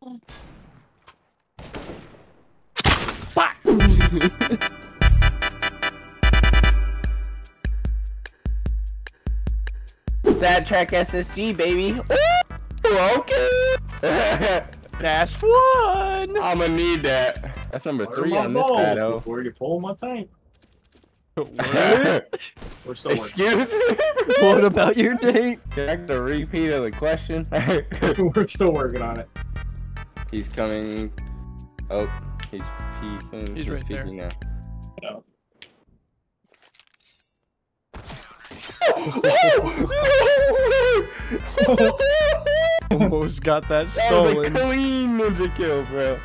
Stat track SSG, baby. Ooh, okay. That's one. I'ma need that. That's number Where three my on this balls battle. Before you pull my tank. What? We're still working. Excuse me? what about your date? Check the repeat of the question. We're still working on it. He's coming. Oh, he's peeking. He's right there. now. No. Almost got that That was a clean ninja kill, bro.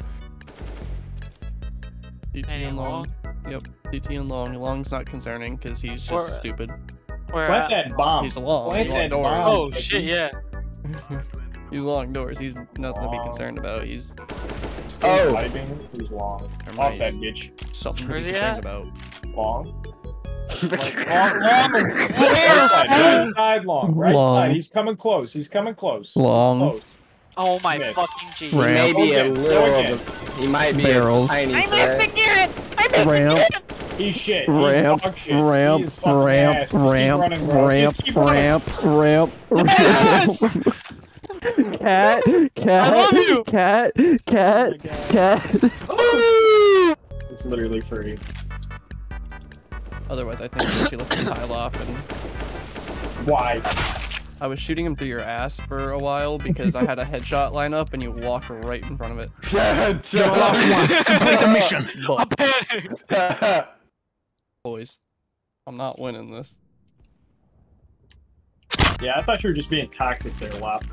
TT Any and long. long? Yep, TT and long. Long's not concerning because he's just Or- stupid. Where Plant uh, that bomb. He's long. Plant that bomb. Oh shit, yeah. He's long doors. He's nothing to be concerned about. He's Oh. Piping. He's long. Never Off mind, that he's bitch. something to be concerned at? about. Long. Long, Right side, right side long. Right Long. side. He's coming close. He's coming close. Long. close. Oh my Miss. fucking G. He may be a little. again. of a- He might be Barrels. a tiny I threat. missed again! I missed Ramp. again! He's shit. Ramp, He's dog shit. ramp, he is fucking ramp, ass. Just keep ramp, running, bro. ramp, Just keep running. ramp, ramp, Yes! ramp. Cat, cat, I love you. cat, cat, oh cat. Oh! It's literally free. Otherwise, I think she lets him pile off, and Why? I was shooting him through your ass for a while because I had a headshot line up, and you walked right in front of it. You're lost one. Complete the mission. I panicked! boys, I'm not winning this. Yeah, I thought you were just being toxic there, Lop.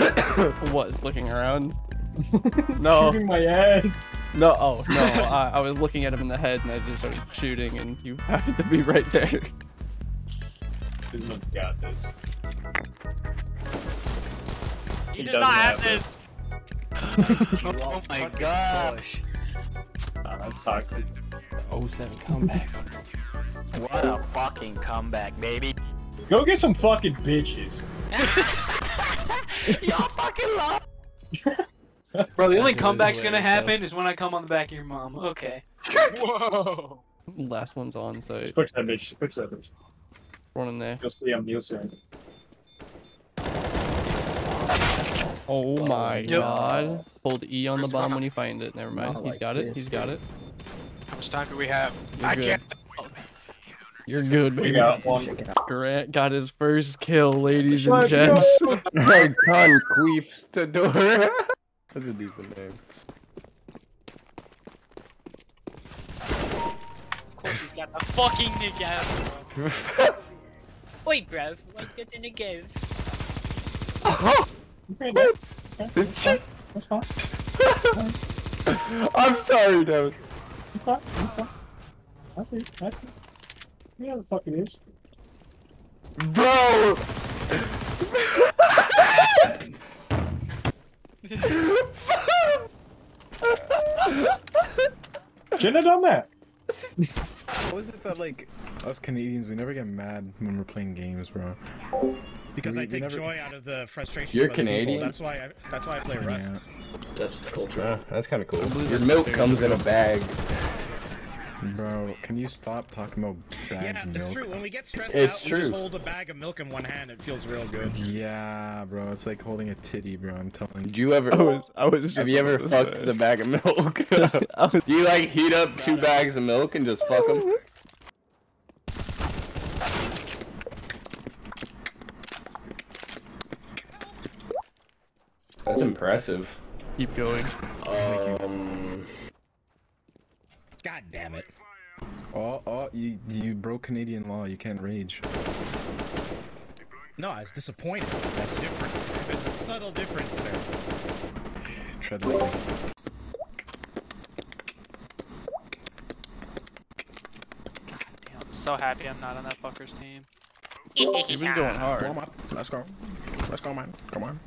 Was looking around. No, Shooting my ass. no, oh no! I, I was looking at him in the head, and I just started shooting, and you happened to be right there. Kuzma got this. He He does doesn't have have this! oh my gosh. Nah, that's toxic. Oh seven comeback. What a fucking comeback, baby. Go get some fucking bitches. Y'all fucking love. Bro, the only comeback's gonna happen is when I come on the back of your mom. Okay. Whoa. Last one's on, so Push that bitch. Push that bitch. run in there. You'll see him. You'll see him. Oh my Yep. god. Hold E on the Where's bomb when you find it. Never mind. Not He's like got it. this, He's got it. How much time do we have? You're I good. can't. You're good, We baby. got one. Grant got his first kill, ladies and Let's gents. go. Con Queefstador. That's a decent name. Of course he's got the fucking nick ass. Wait, bruv. What's good in the game? Okay, no. Okay, That's fine. I'm sorry, Devin. That's fine. That's fine. I see. I see. You know the fuck it is. Bro! Shouldn't have done that. How is it that like us Canadians we never get mad when we're playing games, bro? Because We- I take never- joy out of the frustration. You're of other. Canadian? That's why I. That's why I play Rust. That's the culture. Yeah, that's kind of cool. Your milk comes in a bag. Bro, can you stop talking about bagged Yeah, milk? it's true. When we get stressed It's out, we just true. hold a bag of milk in one hand. It feels real good. Yeah, bro, it's like holding a titty, bro. I'm telling Did you. you ever? I was, I was just have you ever about fucked say. the bag of milk? Was- Do you like heat up two bags of milk and just fuck them? That's impressive. Keep going. Um, God damn it. Oh, oh, you you broke Canadian law. You can't rage. No, I was disappointed. That's different. There's a subtle difference there. Tread lightly. Damn, I'm so happy I'm not on that fucker's team. You've been going hard. Come on, let's go. Let's go, man. Come on.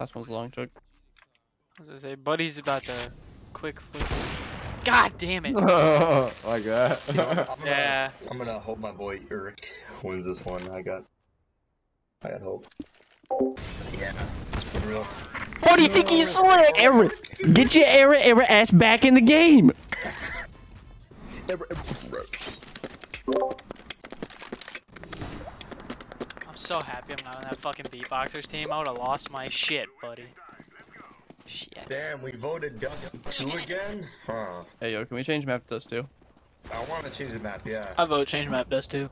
Last one's long took. I was gonna say, buddy's about to quick flip. God damn it! Oh like that. Yeah. I'm gonna hope my boy Eric wins this one. I got, I got hope. Yeah, for real. What do you think he's slick? Eric, get your Eric Eric ass back in the game. I'm so happy I'm not on that fucking beatboxers team. I would have lost my shit, buddy. Shit. Damn, we voted Dust 2 again? Huh. Hey yo, can we change map to Dust 2? I want to change the map, yeah. I vote change map Dust 2.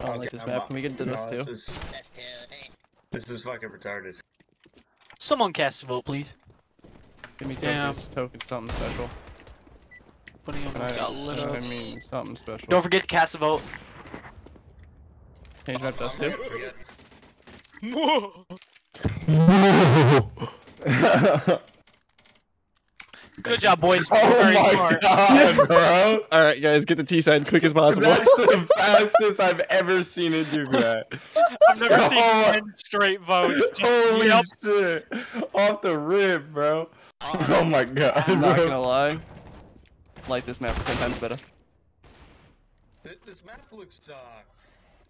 I don't like this I'm map. Can we get to No, Dust 2? This is, this is fucking retarded. Someone cast a vote, please. Give me Damn. tokens, tokens, something special. Buddy And almost I, got lit I mean, something special. Don't forget to cast a vote. Change map to Dust 2? I'm gonna forget. Good job, boys. Oh Very my smart. god, bro! Alright, guys, get the T side quick as possible. That's the fastest I've ever seen it do that. I've never seen Oh. ten straight votes. Just, Holy yep. shit! Off the rip, bro. Oh my god. I'm not gonna lie. Like this map 10 times better. This map looks, uh,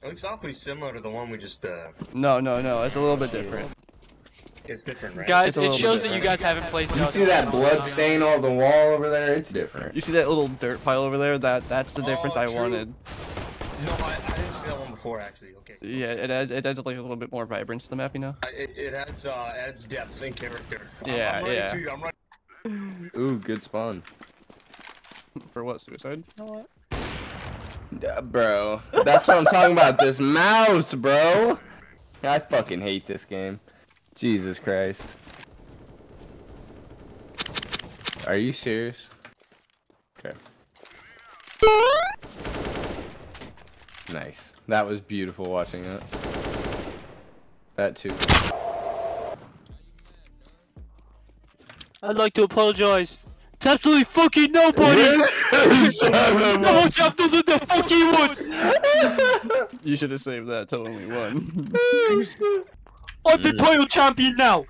it looks awfully similar to the one we just, uh, No, no, no, it's a little bit different. It's different, right? Guys, it shows that you guys haven't played. You see that blood stain on the wall over there? It's different. You see that little dirt pile over there? That That's the difference Oh, I true. wanted. No, I, I didn't see that one before, actually. Okay. Yeah, it adds, it adds like a little bit more vibrance to the map, you know? It, it adds, uh, adds depth and character. I'm- Yeah, I'm yeah. To you. I'm running. Ooh, good spawn. For what, suicide? Yeah, bro. That's what I'm talking about. This mouse, bro. I fucking hate this game. Jesus Christ. Are you serious? Okay. Nice. That was beautiful watching that. That too. I'd like to apologize. It's absolutely fucking nobody. Shut up. No job doesn't the fucking woods. You should have saved that till only one. Oh, I'm the mm. title champion now.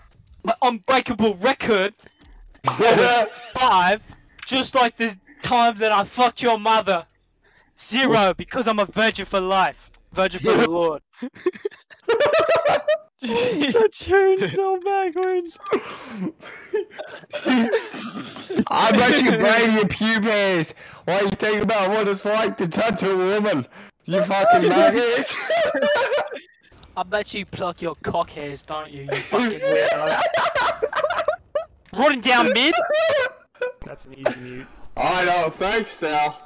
My unbreakable record five, just like the time that I fucked your mother. Zero, because I'm a virgin for life. Virgin for the Lord. that turned so backwards. I bet you braid your pubes while you think about what it's like to touch a woman. You fucking maggot. I bet you pluck your cock hairs, don't you, you fucking weirdo. Running down mid? That's an easy mute. I know, thanks, Sal.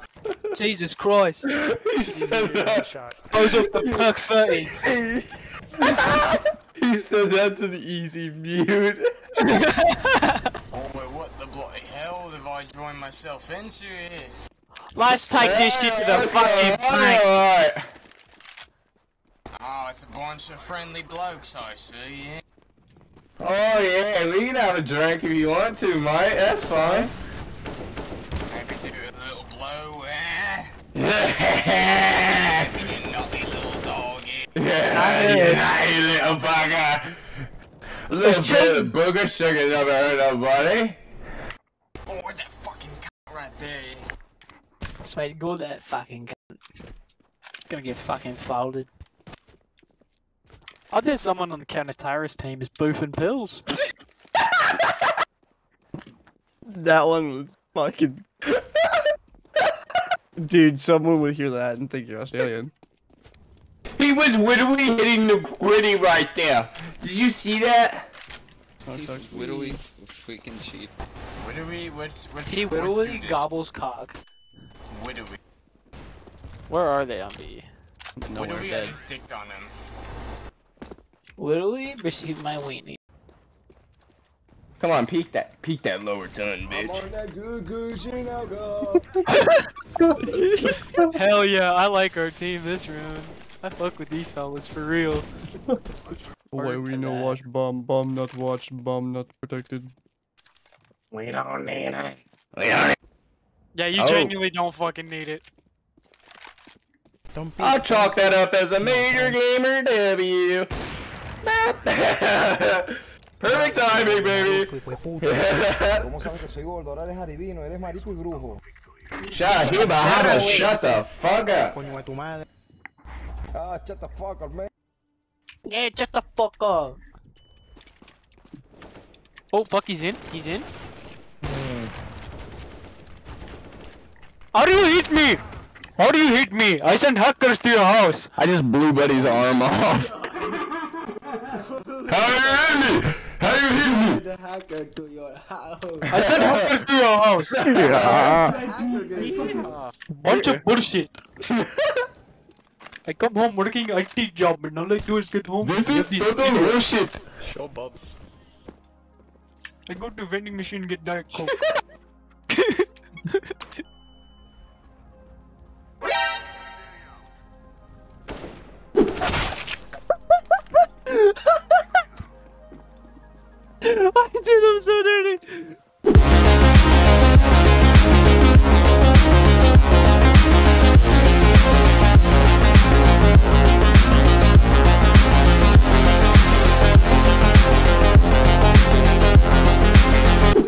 Jesus Christ. He said that. Shot. Goes off the perk 30. he said that's an easy mute. Oh, well, what the bloody hell have I joined myself into here? Let's take this shit to the fucking bank. Alright. Oh, it's a bunch of friendly blokes, I see, yeah. Oh yeah, we can have a drink if you want to, mate. That's fine. Maybe do a little blow, eh? yeah, You naughty little doggy. yeah, you naughty little bugger. A little bit of booger sugar never hurt nobody. Oh, where's that fucking cunt right there? Sweet, go that fucking cunt. Gonna get fucking folded. I bet someone on the counter terrorist team is boofing pills. That one was fucking. Dude, someone would hear that and think you're Australian. He was literally hitting the gritty right there. Did you see that? Smoke sucks. literally freaking cheat. Where do we, what's, what's, He let's literally gobbles cock. Where Where are they on the? where do Nowhere dead. have this dick on him? Literally received my weenie. Come on, peek that, peek that lower tongue, bitch. Hell yeah, I like our team this round. I fuck with these fellas for real. Why we no that. watch bomb, bomb not watch, bomb not protected. We don't need it. Yeah, you Oh. genuinely don't fucking need it. Don't be. I'll chalk that up as a major gamer W. Perfect timing, baby. ¿Cómo sabes que soy gordo? Ahora eres adivino, eres marico y brujo. Shahiba, how to shut the fuck up. Coño de tu madre. Ah, shut the fuck up, man. Yeah, shut the fuck up. Oh fuck, he's in. He's in. How do you hit me? How do you hit me? I sent hackers to your house. I just blew Buddy's arm off. How you hit me? How you hit me? The hacker to your house. I sent hackers to your house. Bunch of bullshit. I come home working IT job and all I do is get home. This is total bullshit. Show bubs. I go to vending machine get diet coke. I did him so dirty.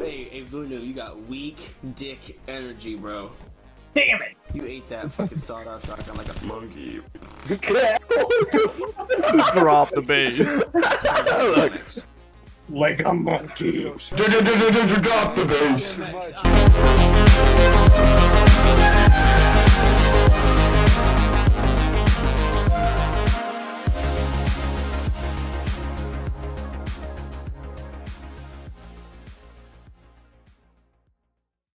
Hey, hey, Bruno, you got weak dick energy, bro. Damn it! You ate that fucking sawed-off shotgun like a monkey. You can't drop the base. Like a monkey. Drop the bass.